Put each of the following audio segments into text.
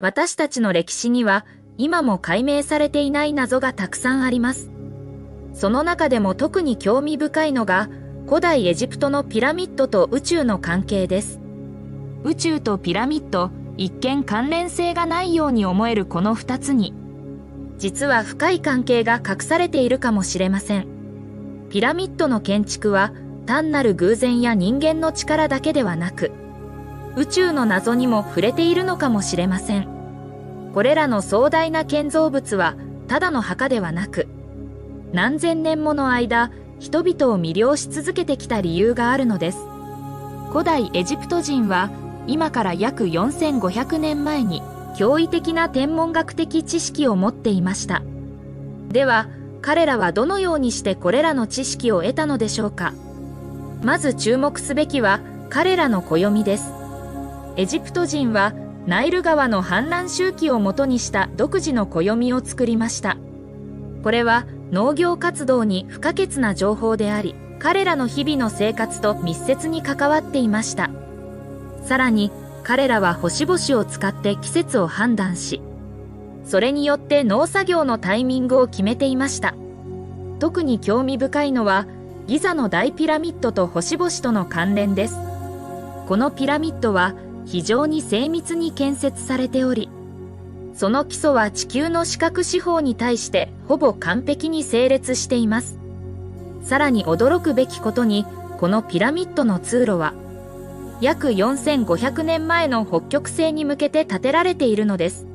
私たちの歴史には今も解明されていない謎がたくさんあります。その中でも特に興味深いのが古代エジプトのピラミッドと宇宙の関係です。宇宙とピラミッド、一見関連性がないように思えるこの2つに、実は深い関係が隠されているかもしれません。ピラミッドの建築は単なる偶然や人間の力だけではなく、宇宙の謎にも触れているのかもしれません。これらの壮大な建造物はただの墓ではなく、何千年もの間、人々を魅了し続けてきた理由があるのです。古代エジプト人は今から約4500年前に驚異的な天文学的知識を持っていました。では彼らはどのようにしてこれらの知識を得たのでしょうか。まず注目すべきは彼らの暦です。エジプト人はナイル川の氾濫周期をもとにした独自の暦を作りました。これは農業活動に不可欠な情報であり彼らの日々の生活と密接に関わっていました。さらに彼らは星々を使って季節を判断しそれによって農作業のタイミングを決めていました。特に興味深いのはギザの大ピラミッドと星々との関連です。このピラミッドは非常に精密に建設されておりその基礎は地球の四角四方に対してほぼ完璧に整列しています。さらに驚くべきことに、このピラミッドの通路は、約4500年前の北極星に向けて建てられているのです。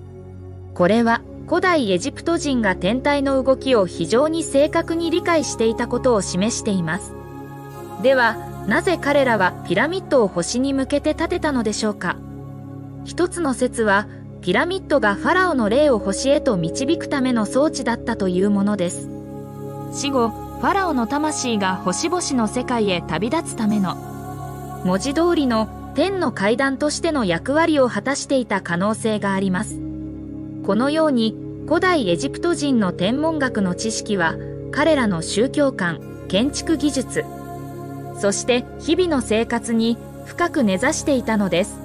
これは古代エジプト人が天体の動きを非常に正確に理解していたことを示しています。では、なぜ彼らはピラミッドを星に向けて建てたのでしょうか？一つの説は、ピラミッドがファラオの霊を星へと導くための装置だったというものです。死後ファラオの魂が星々の世界へ旅立つための文字通りの天の階段としての役割を果たしていた可能性があります。このように古代エジプト人の天文学の知識は彼らの宗教観建築技術そして日々の生活に深く根ざしていたのです。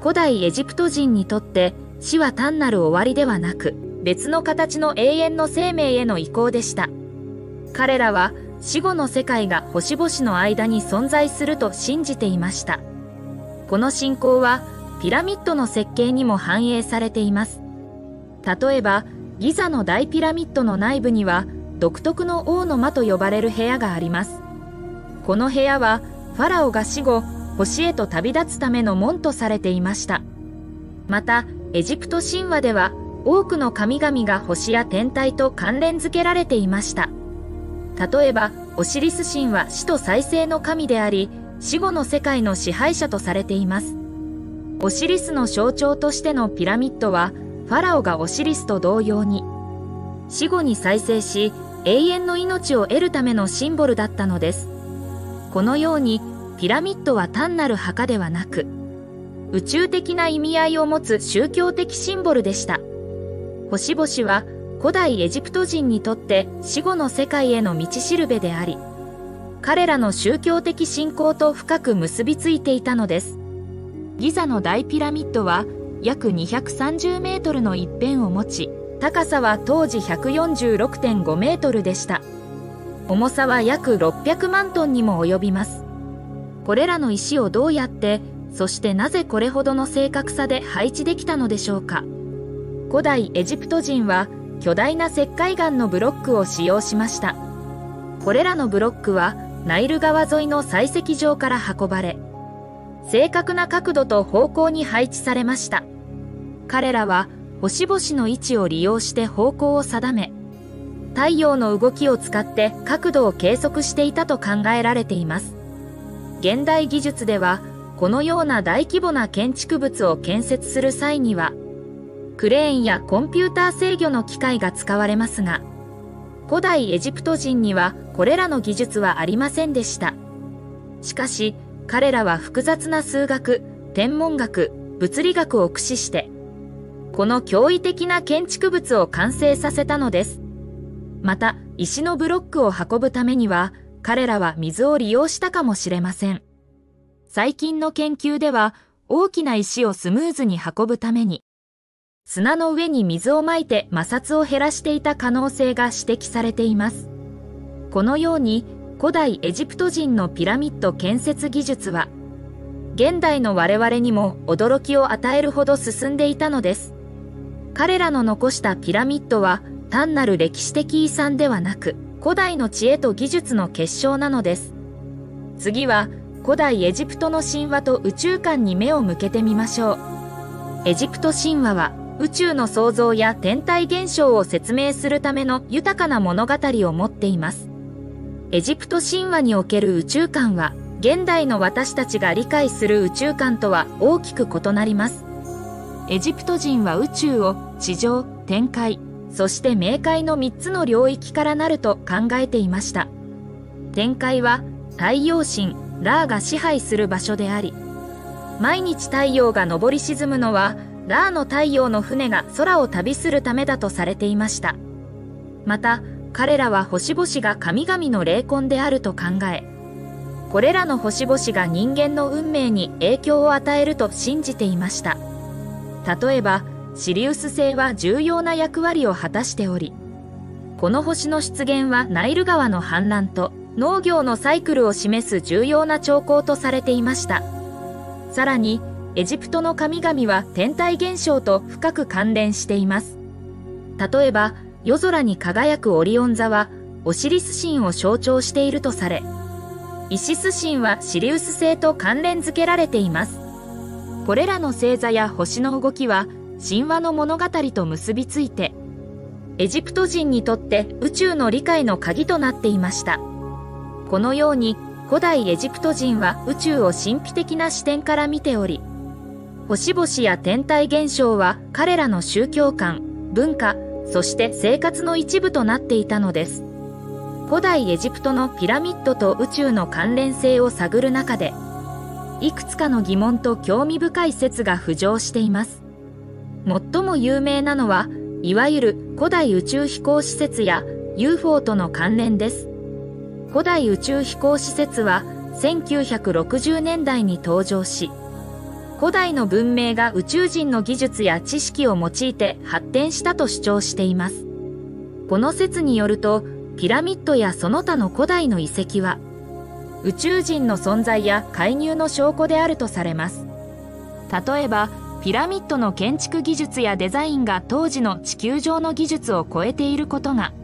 古代エジプト人にとって死は単なる終わりではなく別の形の永遠の生命への移行でした。彼らは死後の世界が星々の間に存在すると信じていました。この信仰はピラミッドの設計にも反映されています。例えばギザの大ピラミッドの内部には独特の王の間と呼ばれる部屋があります。この部屋はファラオが死後星へと旅立つための門とされていました。またエジプト神話では多くの神々が星や天体と関連づけられていました。例えばオシリス神は死と再生の神であり死後の世界の支配者とされています。オシリスの象徴としてのピラミッドはファラオがオシリスと同様に死後に再生し永遠の命を得るためのシンボルだったのです。このようにピラミッドは単なる墓ではなく宇宙的な意味合いを持つ宗教的シンボルでした。星々は古代エジプト人にとって死後の世界への道しるべであり彼らの宗教的信仰と深く結びついていたのです。ギザの大ピラミッドは約230メートルの一辺を持ち高さは当時146.5メートルでした。重さは約600万トンにも及びます。これらの石をどうやってそしてなぜこれほどの正確さで配置できたのでしょうか。古代エジプト人は巨大な石灰岩のブロックを使用しました。これらのブロックはナイル川沿いの採石場から運ばれ正確な角度と方向に配置されました。彼らは星々の位置を利用して方向を定め太陽の動きを使って角度を計測していたと考えられています。現代技術ではこのような大規模な建築物を建設する際にはクレーンやコンピューター制御の機械が使われますが古代エジプト人にはこれらの技術はありませんでした。しかし彼らは複雑な数学天文学物理学を駆使してこの驚異的な建築物を完成させたのです。また石のブロックを運ぶためには彼らは水を利用したかもしれません。最近の研究では大きな石をスムーズに運ぶために砂の上に水をまいて摩擦を減らしていた可能性が指摘されています。このように古代エジプト人のピラミッド建設技術は現代の我々にも驚きを与えるほど進んでいたのです。彼らの残したピラミッドは単なる歴史的遺産ではなく古代の知恵と技術の結晶なのです。次は古代エジプトの神話と宇宙観に目を向けてみましょう。エジプト神話は宇宙の創造や天体現象を説明するための豊かな物語を持っています。エジプト神話における宇宙観は現代の私たちが理解する宇宙観とは大きく異なります。エジプト人は宇宙を地上、天界、そして冥界の3つの領域からなると考えていました。天界は太陽神、ラーが支配する場所であり、毎日太陽が昇り沈むのはラーの太陽の船が空を旅するためだとされていました。また、彼らは星々が神々の霊魂であると考え、これらの星々が人間の運命に影響を与えると信じていました。例えば、シリウス星は重要な役割を果たしており、この星の出現はナイル川の氾濫と農業のサイクルを示す重要な兆候とされていました。さらに、エジプトの神々は天体現象と深く関連しています。例えば、夜空に輝くオリオン座は、オシリス神を象徴しているとされ、イシス神はシリウス星と関連づけられています。これらの星座や星の動きは、神話の物語と結びついて、エジプト人にとって宇宙の理解の鍵となっていました。このように、古代エジプト人は宇宙を神秘的な視点から見ており、星々や天体現象は彼らの宗教観、文化、そして生活の一部となっていたのです。古代エジプトのピラミッドと宇宙の関連性を探る中で、いくつかの疑問と興味深い説が浮上しています。最も有名なのは、いわゆる古代宇宙飛行施設や UFO との関連です。古代宇宙飛行施設は1960年代に登場し、古代の文明が宇宙人の技術や知識を用いて発展したと主張しています。この説によると、ピラミッドやその他の古代の遺跡は、宇宙人の存在や介入の証拠であるとされます。例えば、ピラミッドの建築技術やデザインが当時の地球上の技術を超えていることが、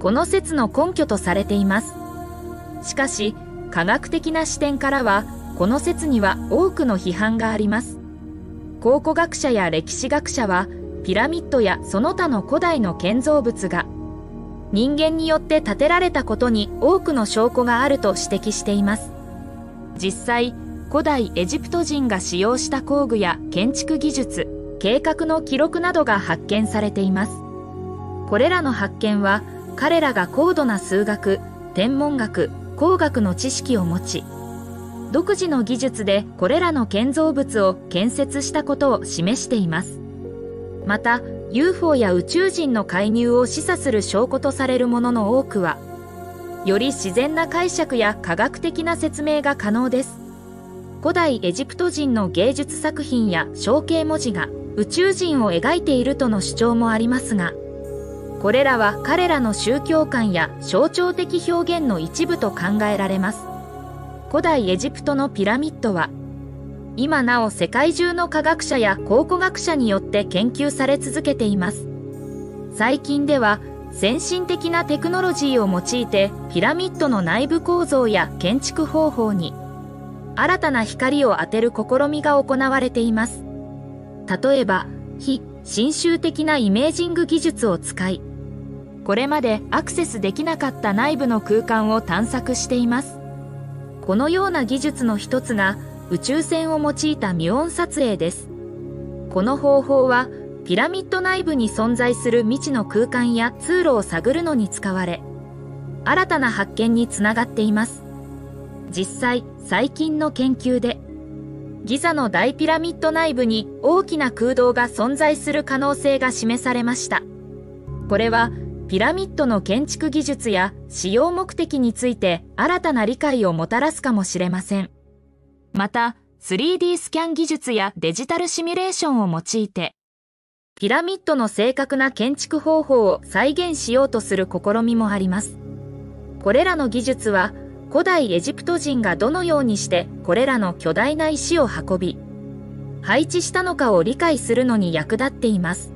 この説の根拠とされています。しかし、科学的な視点からは、この説には多くの批判があります。考古学者や歴史学者は、ピラミッドやその他の古代の建造物が、人間によって建てられたことに多くの証拠があると指摘しています。実際、古代エジプト人が使用した工具や建築技術、計画の記録などが発見されています。これらの発見は、彼らが高度な数学、天文学、工学の知識を持ち、独自の技術でこれらの建造物を建設したことを示しています。また、UFO や宇宙人の介入を示唆する証拠とされるものの多くは、より自然な解釈や科学的な説明が可能です。古代エジプト人の芸術作品や象形文字が宇宙人を描いているとの主張もありますが、これらは彼らの宗教観や象徴的表現の一部と考えられます。古代エジプトのピラミッドは、今なお世界中の科学者や考古学者によって研究され続けています。最近では、先進的なテクノロジーを用いてピラミッドの内部構造や建築方法に新たな光を当てる試みが行われています。例えば、非侵襲的なイメージング技術を使い、これまでアクセスできなかった内部の空間を探索しています。このような技術の一つが宇宙船を用いたミュオン撮影です。この方法はピラミッド内部に存在する未知の空間や通路を探るのに使われ、新たな発見につながっています。実際、最近の研究で、ギザの大ピラミッド内部に大きな空洞が存在する可能性が示されました。これはピラミッドの建築技術や使用目的について新たな理解をもたらすかもしれません。また、3D スキャン技術やデジタルシミュレーションを用いて、ピラミッドの正確な建築方法を再現しようとする試みもあります。これらの技術は、古代エジプト人がどのようにしてこれらの巨大な石を運び、配置したのかを理解するのに役立っています。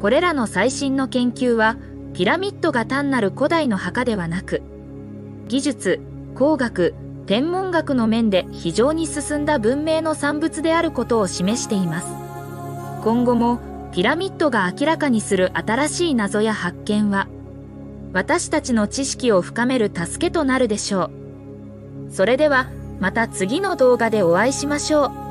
これらの最新の研究は、ピラミッドが単なる古代の墓ではなく、技術、工学、天文学の面で非常に進んだ文明の産物であることを示しています。今後もピラミッドが明らかにする新しい謎や発見は、私たちの知識を深める助けとなるでしょう。それでは、また次の動画でお会いしましょう。